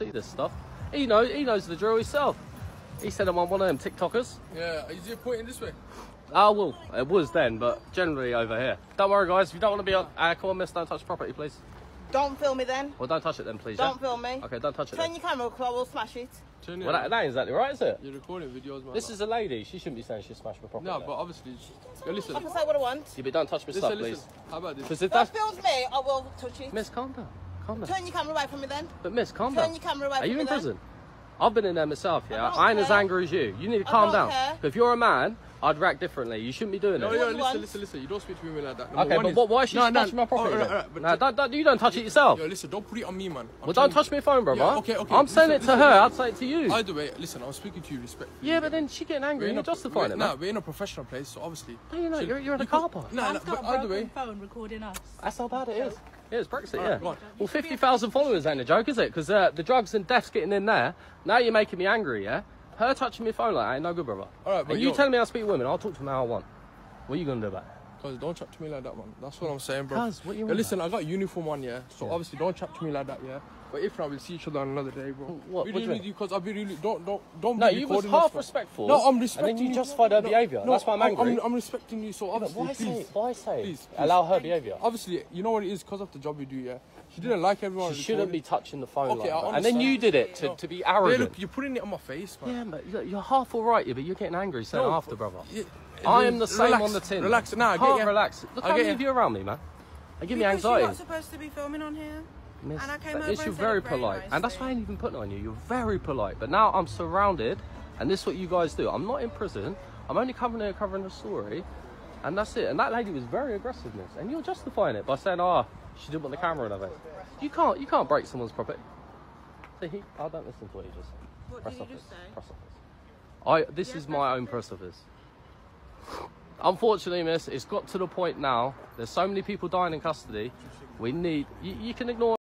see this stuff. He knows. He knows the drill himself. He said I'm on one of them TikTokers. Yeah, is you pointing this way? Ah, well, it was then, but generally over here. Don't worry, guys. If you don't want to be on, uh, come on, miss, don't touch property, please. Don't film me then. Well, don't touch it then, please. Don't yeah? film me. Okay, don't touch it. Turn Then. your camera because I will smash it. Turn it. Well, that, that ain't exactly right, is it? You're recording videos, man. This is a lady. She shouldn't be saying she smashed my property. no, there. but obviously, yo, listen. I can say what I want. Yeah, but don't touch my Listen, stuff, listen. please. How about this? Because if Don't film me, I will touch it. miss, calm down, calm down. Turn your camera away from me then. But miss, calm Turn down. your camera away Are from you me in then. prison? I've been in there myself, yeah. don't I ain't as angry as you. You need to calm down. care. If you're a man, I'd react differently. You shouldn't be doing No, it. yo, What you listen, want? listen, listen. You don't speak to women like that. Okay, Number one but is- what, why is she No, no, my property? oh, then? alright, but Nah, don't, don't, you don't touch it yourself. Yo, listen, don't put it on me, man. I'm Well, don't touch my phone, brother. Yeah, okay, okay. I'm saying it to listen, her. listen. I'd say it to you. you. Either way, listen, I'm speaking to you respectfully. yeah, but then she getting angry. We're You're a, justifying we're, it, Nah, man. we're in a professional place, so obviously. No, you're not. You're, you're at a car park. Nah, nah, Man's got but a either broken way. phone recording us. That's how bad it is. Yeah, it's Brexit, Alright, yeah. Well, 50,000 followers ain't a joke, is it? Because uh, the drugs and deaths getting in there. Now you're making me angry, yeah? Her touching my phone like that ain't no good, brother. Alright, but and you yo- telling me I speak to women, I'll talk to them how I want. What are you going to do about it? Cause don't chat to me like that, man. That's what I'm saying, bro. Cuz, what you Yo, listen, I got uniform on, yeah. So Yeah. obviously, don't chat to me like that, yeah. But if not, we'll see each other on another day, bro. What- We what really because I'll be really don't don't don't. No, be you was half respectful. No, I'm And respecting. then you you. justified her No, behaviour. no, That's why I'm angry. I'm, I'm respecting you, so obviously, why say, please. why say Please, please. allow her behaviour? Obviously, you know what it is because of the job you do, yeah. She didn't like everyone. She shouldn't be touching the phone Okay, like. And then you did it to, No. to be arrogant. Yeah, look, you're putting it on my face, man. Yeah, but you're half all right, yeah, but you're getting angry saying No, after, brother. Yeah, I am the same relax, on the tin. Relax, now. Can't get ya. relax. Look I how many of you around me, man. I give me anxiety. You're not supposed to be filming on here. Miss, And I came over it's you're very it very polite, and that's why I ain't even putting it on you. You're very polite, but now I'm surrounded, and this is what you guys do. I'm not in prison. I'm only covering it, covering the story, and that's it. And that lady was very aggressive, miss, and you're justifying it by saying, "Ah, she didn't want the camera in her face." You can't, you can't break someone's property. See, I don't listen to what you just said. What Press did you office. just say? Press office. I. This Yeah, is my press own office. press office. Unfortunately, miss, it's got to the point now. There's so many people dying in custody. We need. You, you can ignore.